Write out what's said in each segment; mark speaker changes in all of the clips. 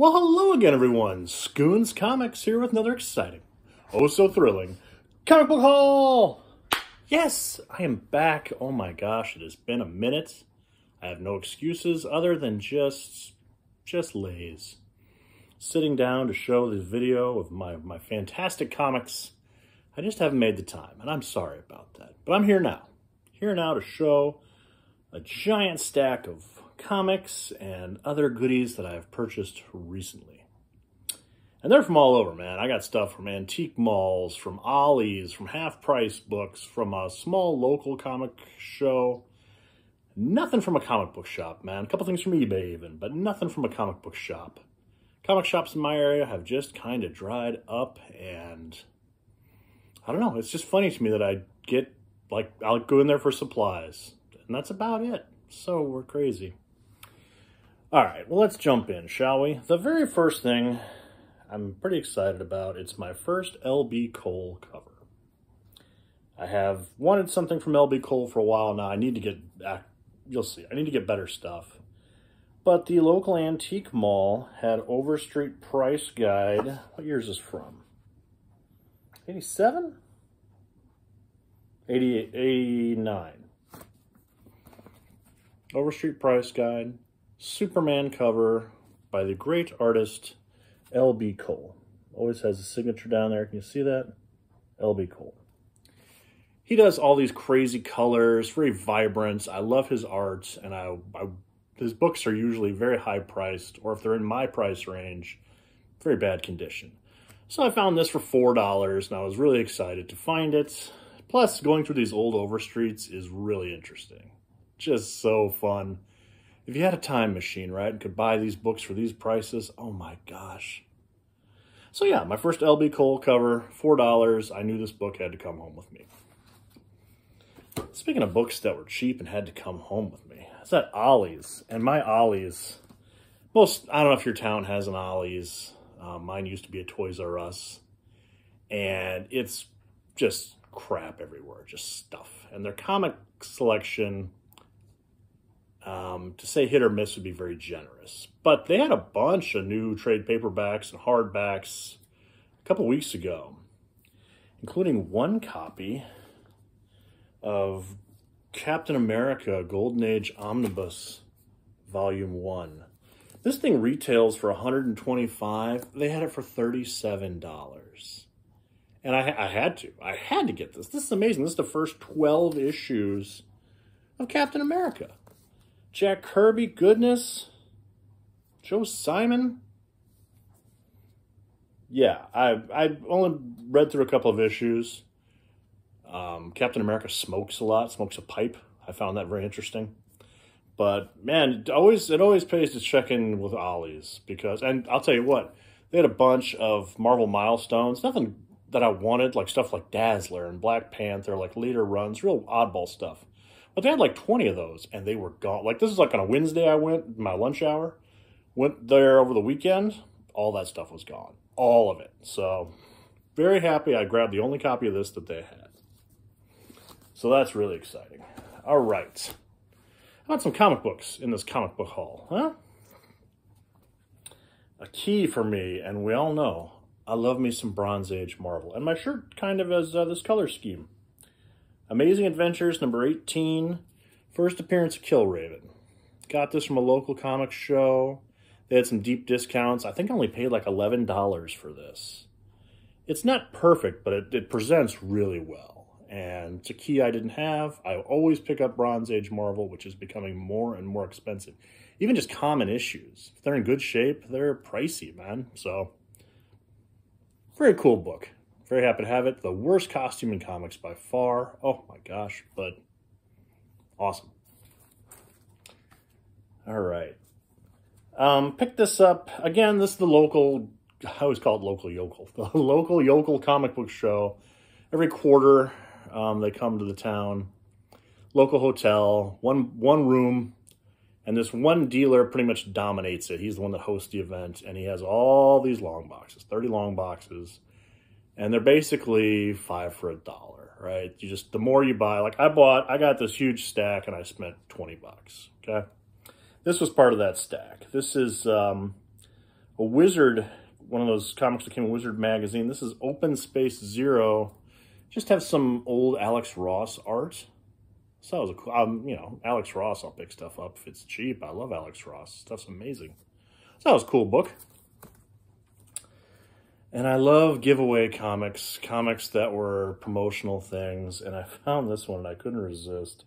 Speaker 1: Well, hello again, everyone. Schoon's Comics here with another exciting, oh so thrilling, comic book haul! Yes, I am back. Oh my gosh, it has been a minute. I have no excuses other than just, just lays. Sitting down to show this video of my, my fantastic comics. I just haven't made the time, and I'm sorry about that. But I'm here now. Here now to show a giant stack of comics and other goodies that I've purchased recently. And they're from all over, man. I got stuff from antique malls, from Ollie's, from half-price books, from a small local comic show. Nothing from a comic book shop, man. A couple things from eBay even, but nothing from a comic book shop. Comic shops in my area have just kind of dried up and I don't know. It's just funny to me that I get, like, I'll go in there for supplies and that's about it. So we're crazy. All right, well, let's jump in, shall we? The very first thing I'm pretty excited about, it's my first LB Cole cover. I have wanted something from LB Cole for a while now. I need to get back, you'll see, I need to get better stuff. But the local antique mall had Overstreet Price Guide. What year is this from? 87? 88, 89. Overstreet Price Guide. Superman cover by the great artist L.B. Cole. Always has a signature down there. Can you see that? L.B. Cole. He does all these crazy colors, very vibrant. I love his art, and I, I his books are usually very high priced, or if they're in my price range, very bad condition. So I found this for $4, and I was really excited to find it. Plus, going through these old Overstreets is really interesting. Just so fun if you had a time machine, right, and could buy these books for these prices, oh my gosh. So yeah, my first LB Cole cover, $4. I knew this book had to come home with me. Speaking of books that were cheap and had to come home with me, it's at Ollie's. And my Ollie's, most, I don't know if your town has an Ollie's. Uh, mine used to be a Toys R Us. And it's just crap everywhere, just stuff. And their comic selection um, to say hit or miss would be very generous. But they had a bunch of new trade paperbacks and hardbacks a couple weeks ago, including one copy of Captain America Golden Age Omnibus Volume 1. This thing retails for 125 They had it for $37. And I, I had to. I had to get this. This is amazing. This is the first 12 issues of Captain America. Jack Kirby, goodness. Joe Simon. Yeah, I I only read through a couple of issues. Um, Captain America smokes a lot, smokes a pipe. I found that very interesting. But man, it always it always pays to check in with Ollie's because, and I'll tell you what, they had a bunch of Marvel milestones. Nothing that I wanted, like stuff like Dazzler and Black Panther, like leader runs, real oddball stuff. But they had like 20 of those and they were gone. Like this is like on a Wednesday I went, my lunch hour. Went there over the weekend. All that stuff was gone. All of it. So very happy I grabbed the only copy of this that they had. So that's really exciting. All right. How about some comic books in this comic book haul, huh? A key for me, and we all know, I love me some Bronze Age Marvel. And my shirt kind of has uh, this color scheme. Amazing Adventures number 18, first appearance of Killraven. Got this from a local comic show. They had some deep discounts. I think I only paid like $11 for this. It's not perfect, but it, it presents really well. And it's a key I didn't have. I always pick up Bronze Age Marvel, which is becoming more and more expensive. Even just common issues. If they're in good shape, they're pricey, man. So, very cool book. Very happy to have it. The worst costume in comics by far. Oh my gosh, but awesome. All right. Um, pick this up. Again, this is the local, I always call it local yokel. The local yokel comic book show. Every quarter, um, they come to the town. Local hotel, one one room, and this one dealer pretty much dominates it. He's the one that hosts the event, and he has all these long boxes, 30 long boxes and they're basically five for a dollar, right? You just, the more you buy, like I bought, I got this huge stack and I spent 20 bucks, okay? This was part of that stack. This is um, a Wizard, one of those comics that came in Wizard magazine. This is Open Space Zero. Just have some old Alex Ross art. So that was a cool, um, you know, Alex Ross, I'll pick stuff up if it's cheap. I love Alex Ross. Stuff's amazing. So that was a cool book. And I love giveaway comics, comics that were promotional things. And I found this one and I couldn't resist.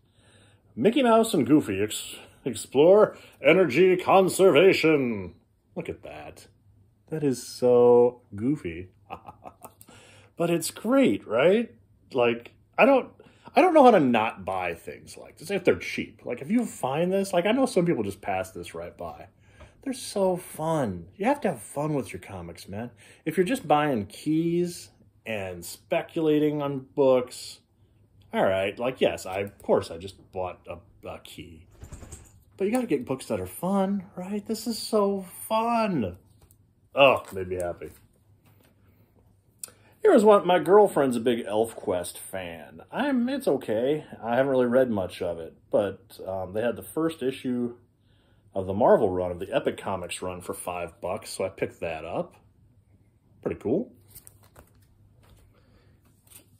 Speaker 1: Mickey Mouse and Goofy ex explore energy conservation. Look at that. That is so goofy. but it's great, right? Like, I don't I don't know how to not buy things like this if they're cheap. Like if you find this, like I know some people just pass this right by. They're so fun. You have to have fun with your comics, man. If you're just buying keys and speculating on books, all right, like yes, I of course I just bought a, a key. But you got to get books that are fun, right? This is so fun. Oh, made me happy. Here's one. My girlfriend's a big ElfQuest fan. I'm. It's okay. I haven't really read much of it, but um, they had the first issue of the Marvel run of the Epic Comics run for five bucks, so I picked that up. Pretty cool.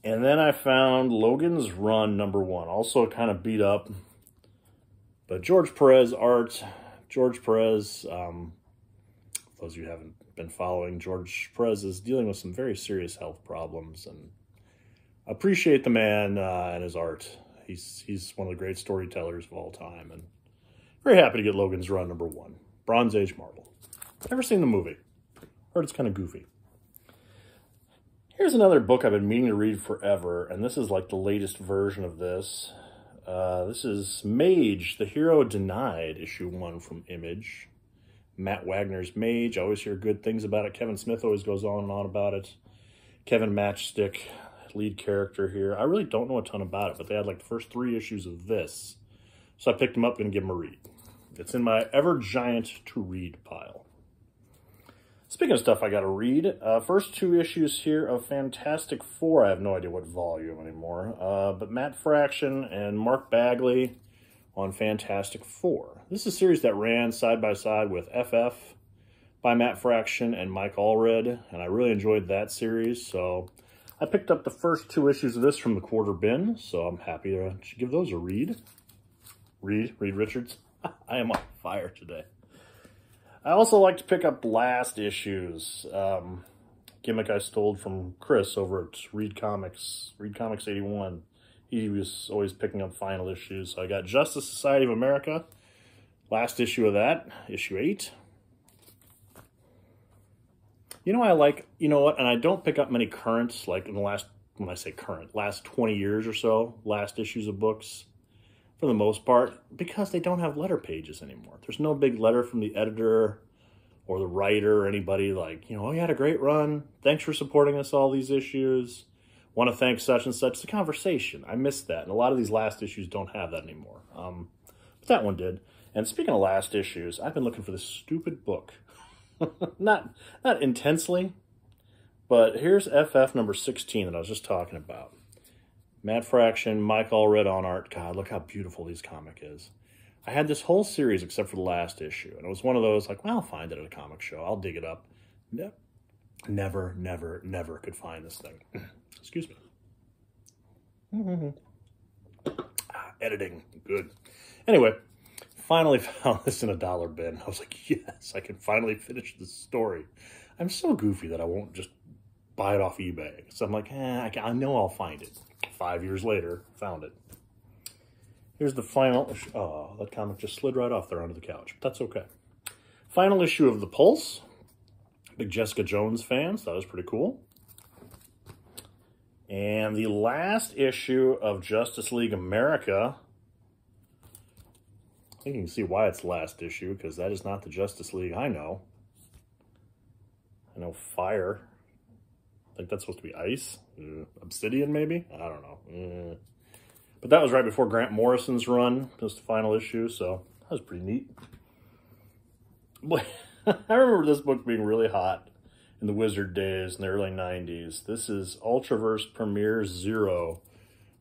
Speaker 1: And then I found Logan's Run number one, also kind of beat up. But George Perez art, George Perez, um, those of you haven't been following, George Perez is dealing with some very serious health problems and appreciate the man uh, and his art. He's, he's one of the great storytellers of all time and very happy to get Logan's Run number one. Bronze Age Marvel. Never seen the movie. Heard it's kind of goofy. Here's another book I've been meaning to read forever, and this is like the latest version of this. Uh, this is Mage, The Hero Denied, issue one from Image. Matt Wagner's Mage. I always hear good things about it. Kevin Smith always goes on and on about it. Kevin Matchstick, lead character here. I really don't know a ton about it, but they had like the first three issues of this. So I picked them up and give them a read. It's in my ever giant to read pile. Speaking of stuff I got to read, uh, first two issues here of Fantastic Four. I have no idea what volume anymore, uh, but Matt Fraction and Mark Bagley on Fantastic Four. This is a series that ran side by side with FF by Matt Fraction and Mike Allred, and I really enjoyed that series, so I picked up the first two issues of this from the quarter bin, so I'm happy to give those a read. Read, Reed Richards. I am on fire today. I also like to pick up last issues. Um, gimmick I stole from Chris over at Read Comics, Read Comics 81. He was always picking up final issues. So I got Justice Society of America, last issue of that, issue 8. You know I like, you know what, and I don't pick up many currents, like in the last, when I say current, last 20 years or so, last issues of books for the most part, because they don't have letter pages anymore. There's no big letter from the editor or the writer or anybody like, you know, oh, you had a great run. Thanks for supporting us all these issues. Want to thank such and such. It's a conversation. I missed that. And a lot of these last issues don't have that anymore. Um, but that one did. And speaking of last issues, I've been looking for this stupid book. not, not intensely, but here's FF number 16 that I was just talking about. Matt Fraction, Mike Allred on art. God, look how beautiful this comic is. I had this whole series except for the last issue, and it was one of those like, well, I'll find it at a comic show. I'll dig it up. Ne never, never, never could find this thing. Excuse me. ah, editing, good. Anyway, finally found this in a dollar bin. I was like, yes, I can finally finish this story. I'm so goofy that I won't just buy it off eBay. So I'm like, eh, I, I know I'll find it five years later, found it. Here's the final, oh, that comic just slid right off there onto the couch, but that's okay. Final issue of The Pulse. Big Jessica Jones fans, that was pretty cool. And the last issue of Justice League America. I think you can see why it's last issue, because that is not the Justice League I know. I know Fire I think that's supposed to be ice. Uh, obsidian, maybe? I don't know. Uh, but that was right before Grant Morrison's run, just the final issue, so that was pretty neat. Boy, I remember this book being really hot in the Wizard days in the early 90s. This is Ultraverse Premiere Zero,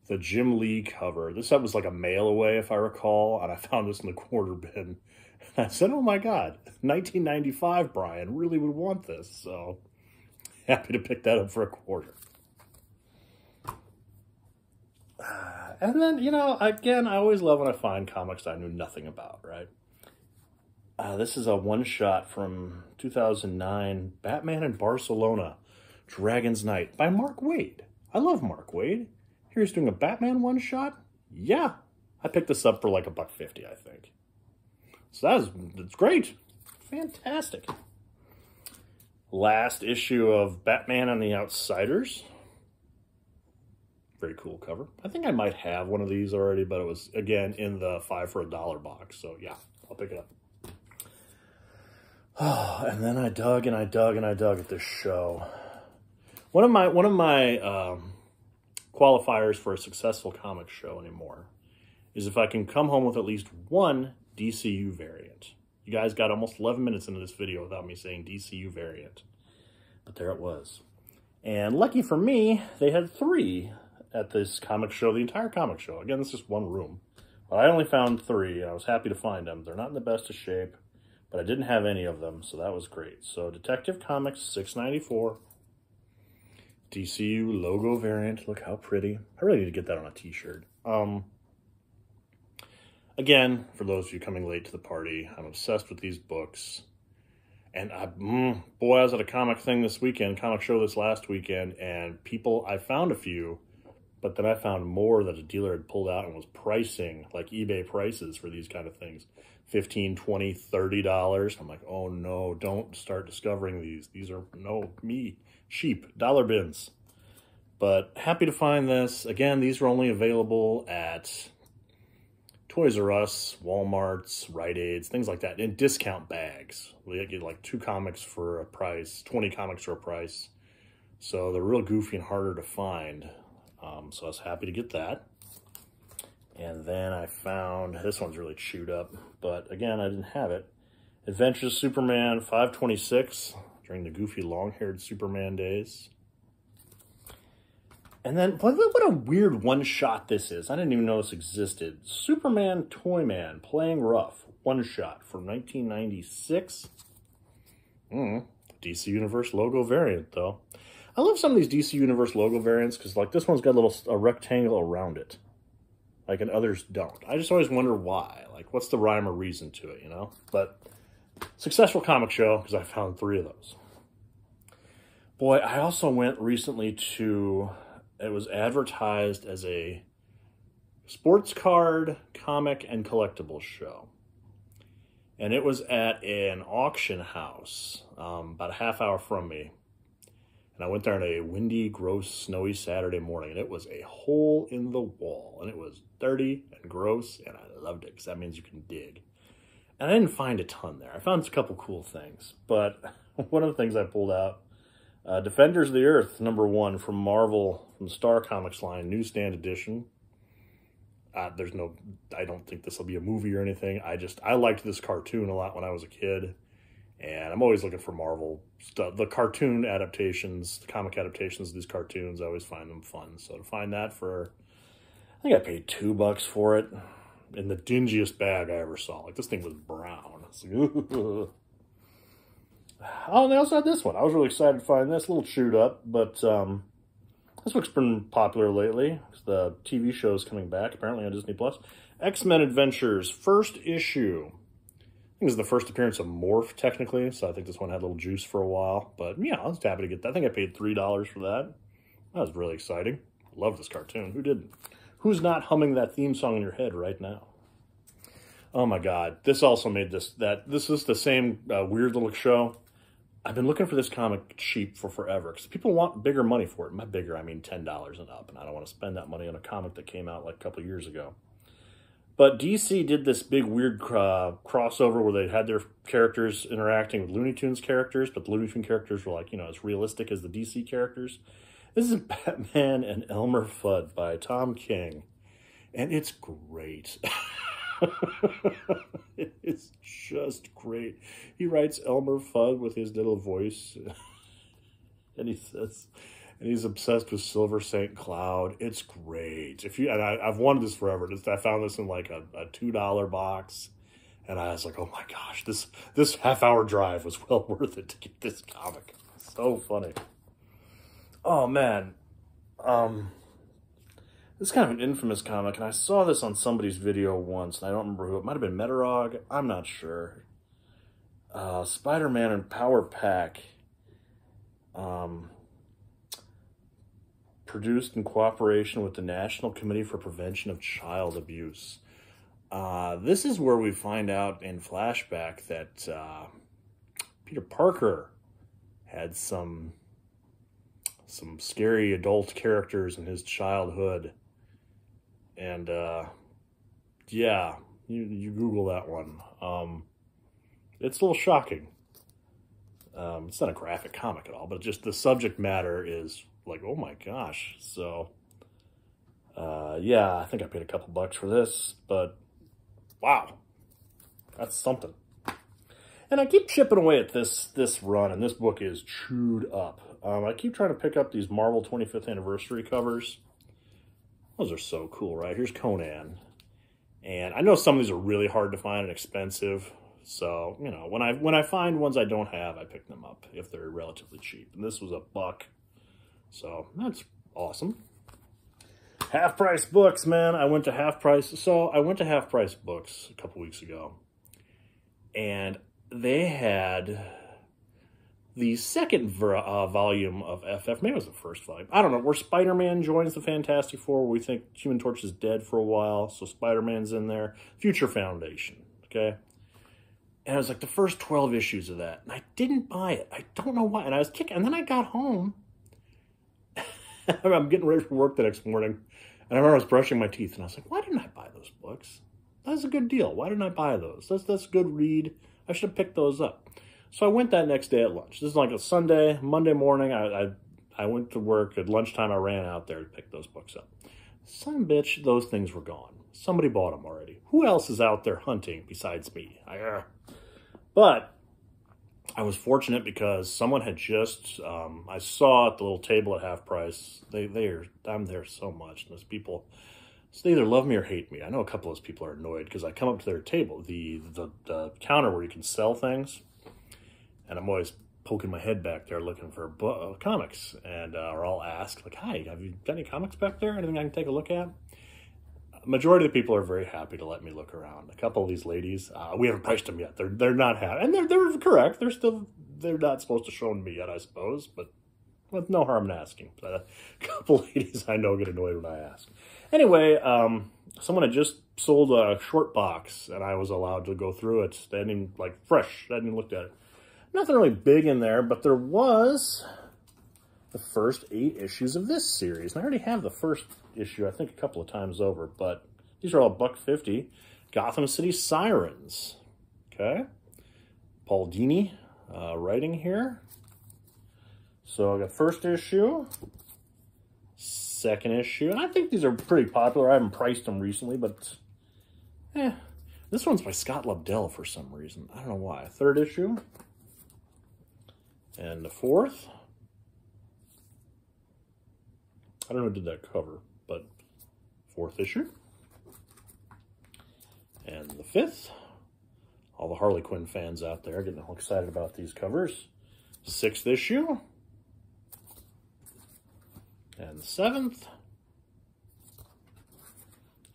Speaker 1: the Jim Lee cover. This was like a mail away, if I recall, and I found this in the quarter bin. I said, oh my God, 1995 Brian really would want this. So happy to pick that up for a quarter. Uh, and then, you know, again, I always love when I find comics I knew nothing about, right? Uh, this is a one shot from 2009 Batman in Barcelona, Dragon's Night by Mark Waid. I love Mark Waid. Here he's doing a Batman one shot. Yeah, I picked this up for like a buck fifty, I think. So that is that's great, fantastic. Last issue of Batman and the Outsiders. Very cool cover. I think I might have one of these already, but it was again in the five for a dollar box. So yeah, I'll pick it up. Oh, and then I dug and I dug and I dug at this show. One of my one of my um, qualifiers for a successful comic show anymore is if I can come home with at least one DCU variant. You guys got almost 11 minutes into this video without me saying DCU variant. But there it was. And lucky for me, they had three at this comic show, the entire comic show. Again, this is one room. But I only found three, and I was happy to find them. They're not in the best of shape, but I didn't have any of them, so that was great. So Detective Comics 694 DCU logo variant. Look how pretty. I really need to get that on a t-shirt. Um, again, for those of you coming late to the party, I'm obsessed with these books. And I, mm, boy, I was at a comic thing this weekend, comic show this last weekend, and people, I found a few, but then I found more that a dealer had pulled out and was pricing, like eBay prices for these kind of things. 15 20 30 dollars i'm like oh no don't start discovering these these are no me cheap dollar bins but happy to find this again these are only available at toys r us walmart's rite aids things like that in discount bags we get like two comics for a price 20 comics for a price so they're real goofy and harder to find um, so i was happy to get that and then I found, this one's really chewed up, but again, I didn't have it. Adventures Superman 526 during the goofy long-haired Superman days. And then, what, what a weird one-shot this is. I didn't even know this existed. Superman Toyman Playing Rough, one-shot from 1996. Mm, DC Universe logo variant, though. I love some of these DC Universe logo variants because, like, this one's got a little a rectangle around it like and others don't. I just always wonder why. Like, what's the rhyme or reason to it, you know? But successful comic show because I found three of those. Boy, I also went recently to, it was advertised as a sports card, comic, and collectibles show. And it was at an auction house um, about a half hour from me. And I went there on a windy, gross, snowy Saturday morning, and it was a hole in the wall. And it was dirty and gross, and I loved it because that means you can dig. And I didn't find a ton there. I found a couple cool things. But one of the things I pulled out, uh, Defenders of the Earth, number one from Marvel, from Star Comics line, newsstand edition. Uh, there's no, I don't think this will be a movie or anything. I just, I liked this cartoon a lot when I was a kid. And I'm always looking for Marvel stuff. The cartoon adaptations, the comic adaptations of these cartoons, I always find them fun. So to find that for, I think I paid two bucks for it in the dingiest bag I ever saw. Like this thing was brown. oh, and they also had this one. I was really excited to find this. A little chewed up, but um, this book's been popular lately. The TV show is coming back, apparently on Disney Plus. X-Men Adventures, first issue I think this is the first appearance of Morph, technically, so I think this one had a little juice for a while. But yeah, I was happy to get that. I think I paid $3 for that. That was really exciting. Love this cartoon. Who didn't? Who's not humming that theme song in your head right now? Oh my god, this also made this, that, this is the same uh, weird little show. I've been looking for this comic cheap for forever because people want bigger money for it. By bigger, I mean $10 and up, and I don't want to spend that money on a comic that came out like a couple years ago. But DC did this big weird uh, crossover where they had their characters interacting with Looney Tunes characters, but the Looney Tunes characters were like, you know, as realistic as the DC characters. This is Batman and Elmer Fudd by Tom King. And it's great. it is just great. He writes Elmer Fudd with his little voice. and he says, and he's obsessed with Silver St. Cloud. It's great. If you and I, have wanted this forever. I found this in like a, a two dollar box, And I was like, oh my gosh, this this half hour drive was well worth it to get this comic. So funny. Oh man. Um this is kind of an infamous comic, and I saw this on somebody's video once, and I don't remember who. It might have been Metarog. I'm not sure. Uh, Spider-Man and Power Pack. Um, produced in cooperation with the National Committee for Prevention of Child Abuse. Uh, this is where we find out in flashback that uh, Peter Parker had some some scary adult characters in his childhood and uh, yeah, you, you Google that one. Um, it's a little shocking. Um, it's not a graphic comic at all, but just the subject matter is like, oh my gosh. So, uh, yeah, I think I paid a couple bucks for this, but wow, that's something. And I keep chipping away at this this run, and this book is chewed up. Um, I keep trying to pick up these Marvel 25th anniversary covers. Those are so cool, right? Here's Conan. And I know some of these are really hard to find and expensive. So, you know, when I when I find ones I don't have, I pick them up if they're relatively cheap. And this was a buck. So, that's awesome. Half price books, man. I went to half price. So, I went to half price books a couple weeks ago. And they had the second uh, volume of FF, maybe it was the first volume, I don't know, where Spider-Man joins the Fantastic Four, we think Human Torch is dead for a while, so Spider-Man's in there. Future Foundation, okay? And it was like the first 12 issues of that, and I didn't buy it. I don't know why, and I was kicking, and then I got home. I'm getting ready for work the next morning, and I remember I was brushing my teeth, and I was like, why didn't I buy those books? That's a good deal. Why didn't I buy those? That's, that's a good read. I should have picked those up. So I went that next day at lunch. This is like a Sunday, Monday morning. I, I, I went to work at lunchtime. I ran out there to pick those books up. Some bitch, those things were gone. Somebody bought them already. Who else is out there hunting besides me? I, uh, but I was fortunate because someone had just, um, I saw at the little table at half price. They, they are, I'm there so much. And Those people, so they either love me or hate me. I know a couple of those people are annoyed because I come up to their table, the, the, the counter where you can sell things and I'm always poking my head back there looking for uh, comics, and uh, or I'll ask like, "Hi, have you got any comics back there? Anything I can take a look at?" Majority of the people are very happy to let me look around. A couple of these ladies, uh, we haven't priced them yet. They're they're not happy, and they're they're correct. They're still they're not supposed to show me yet, I suppose, but with no harm in asking. But a couple ladies I know get annoyed when I ask. Anyway, um, someone had just sold a short box, and I was allowed to go through it. They hadn't even, like fresh. I hadn't even looked at it. Nothing really big in there, but there was the first eight issues of this series. And I already have the first issue, I think, a couple of times over, but these are all buck fifty. Gotham City Sirens. Okay. Paul Dini uh, writing here. So I got first issue, second issue, and I think these are pretty popular. I haven't priced them recently, but eh. This one's by Scott Lobdell for some reason. I don't know why. Third issue. And the fourth, I don't know who did that cover, but fourth issue. And the fifth, all the Harley Quinn fans out there getting all excited about these covers. Sixth issue. And the seventh.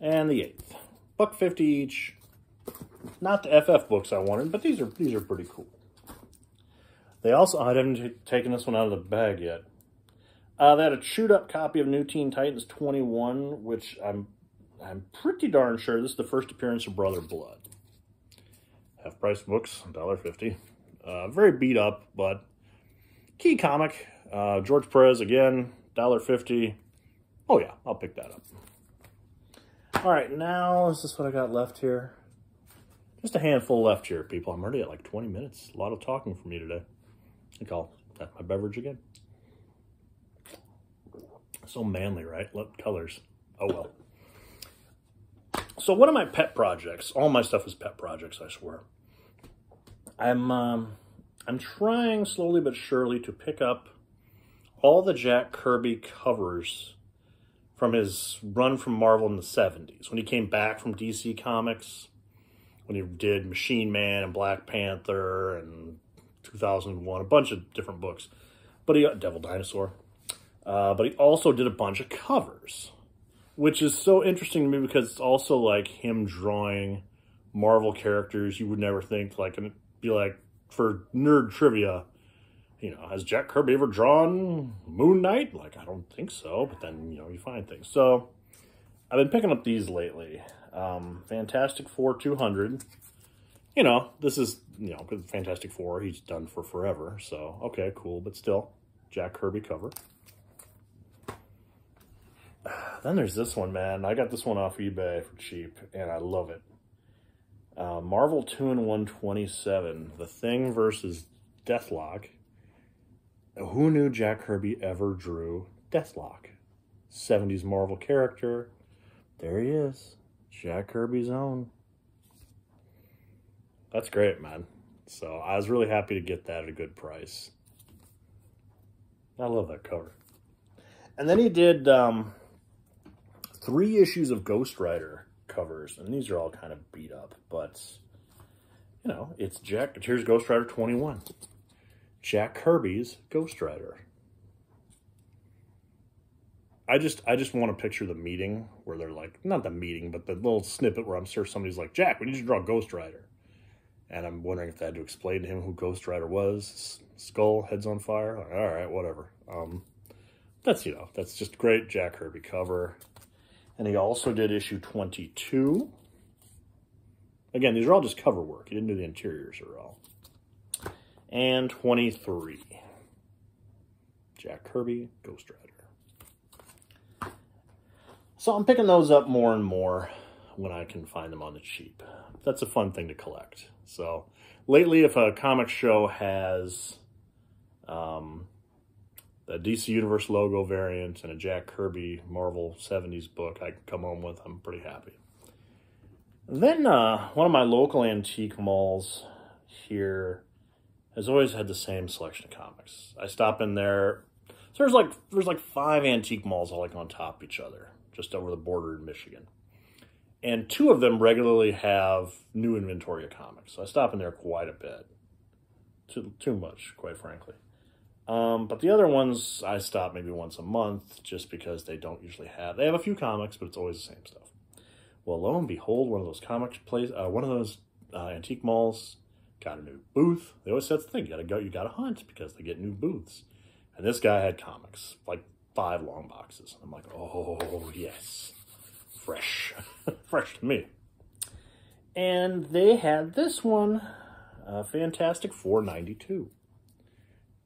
Speaker 1: And the eighth. Buck 50 each. Not the FF books I wanted, but these are these are pretty cool. They also, I haven't taken this one out of the bag yet. Uh, they had a chewed up copy of New Teen Titans 21, which I'm I'm pretty darn sure this is the first appearance of Brother Blood. Half price books, $1.50. Uh, very beat up, but key comic. Uh, George Perez again, $1.50. Oh yeah, I'll pick that up. All right, now this is what I got left here. Just a handful left here, people. I'm already at like 20 minutes. A lot of talking for me today. Think I'll have my beverage again. So manly, right? Look, colors. Oh, well. So one of my pet projects, all my stuff is pet projects, I swear. I'm, um, I'm trying slowly but surely to pick up all the Jack Kirby covers from his run from Marvel in the 70s. When he came back from DC Comics, when he did Machine Man and Black Panther and 2001, a bunch of different books. But he got Devil Dinosaur. Uh, but he also did a bunch of covers, which is so interesting to me because it's also like him drawing Marvel characters you would never think like and be like for nerd trivia. You know, has Jack Kirby ever drawn Moon Knight? Like, I don't think so, but then, you know, you find things. So, I've been picking up these lately. Um, Fantastic Four 200. You know, this is, you know, Fantastic Four, he's done for forever. So, okay, cool, but still, Jack Kirby cover. Then there's this one, man. I got this one off eBay for cheap, and I love it. Uh, Marvel 2 and 127, The Thing versus Deathlok. Who knew Jack Kirby ever drew Deathlok? 70s Marvel character. There he is. Jack Kirby's own. That's great, man. So I was really happy to get that at a good price. I love that cover. And then he did um, three issues of Ghost Rider covers, and these are all kind of beat up, but you know, it's Jack. Here's Ghost Rider 21. Jack Kirby's Ghost Rider. I just I just want to picture the meeting where they're like not the meeting, but the little snippet where I'm sure somebody's like, Jack, we need to draw Ghost Rider. And I'm wondering if they had to explain to him who Ghost Rider was. Skull, heads on fire. Like, all right, whatever. Um, that's you know, that's just great Jack Kirby cover. And he also did issue 22. Again, these are all just cover work. He didn't do the interiors at all. And 23. Jack Kirby, Ghost Rider. So I'm picking those up more and more when I can find them on the cheap. That's a fun thing to collect. So lately, if a comic show has um, the DC Universe logo variant and a Jack Kirby Marvel 70s book I can come home with. I'm pretty happy. Then uh, one of my local antique malls here has always had the same selection of comics. I stop in there. So there's like there's like five antique malls all like on top of each other, just over the border in Michigan. And two of them regularly have new inventory of comics. So I stop in there quite a bit. Too, too much, quite frankly. Um, but the other ones I stop maybe once a month just because they don't usually have. They have a few comics, but it's always the same stuff. Well, lo and behold, one of those comics plays, uh, one of those uh, antique malls got a new booth. They always said the thing: you gotta go, you gotta hunt because they get new booths. And this guy had comics, like five long boxes. I'm like, oh yes, fresh, fresh to me. And they had this one, uh, Fantastic Four 92.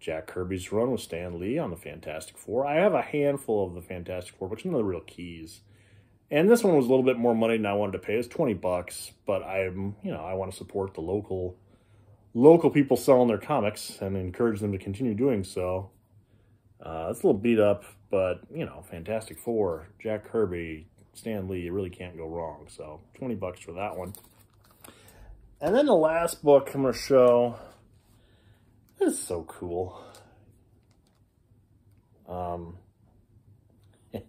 Speaker 1: Jack Kirby's run with Stan Lee on the Fantastic Four. I have a handful of the Fantastic Four, which are the real keys. And this one was a little bit more money than I wanted to pay. It's 20 bucks, but I'm, you know, I want to support the local local people selling their comics and encourage them to continue doing so. Uh, it's a little beat up, but, you know, Fantastic Four, Jack Kirby, Stan Lee, you really can't go wrong. So 20 bucks for that one. And then the last book I'm going to show this is so cool. Um,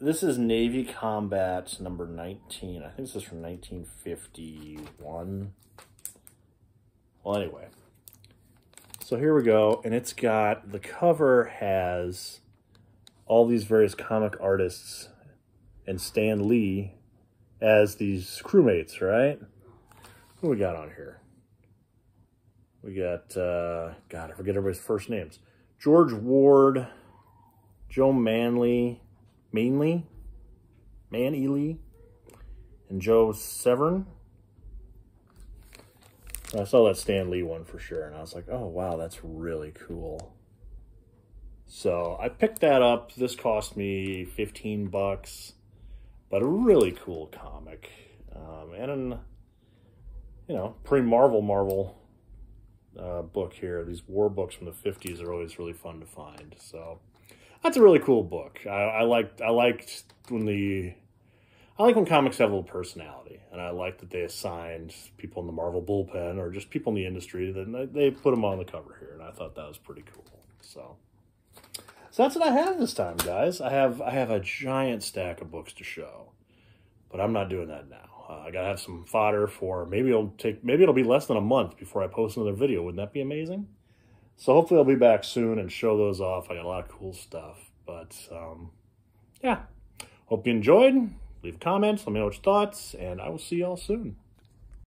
Speaker 1: this is Navy Combat number 19. I think this is from 1951. Well, anyway. So here we go. And it's got, the cover has all these various comic artists and Stan Lee as these crewmates, right? What we got on here? We got, uh, God, I forget everybody's first names. George Ward, Joe Manley, Mainly, Man Ely, and Joe Severn. I saw that Stan Lee one for sure, and I was like, oh, wow, that's really cool. So I picked that up. This cost me 15 bucks, but a really cool comic. Um, and, an, you know, pre-Marvel Marvel uh, book here. These war books from the 50s are always really fun to find. So that's a really cool book. I, I liked I liked when the I like when comics have a little personality, and I like that they assigned people in the Marvel bullpen or just people in the industry that they put them on the cover here, and I thought that was pretty cool. So, that's what I have this time, guys. I have I have a giant stack of books to show, but I'm not doing that now. Uh, I gotta have some fodder for maybe it'll take maybe it'll be less than a month before I post another video. Wouldn't that be amazing? So hopefully I'll be back soon and show those off. I got a lot of cool stuff. But um, yeah, hope you enjoyed. Leave comments. Let me know what your thoughts, and I will see y'all soon.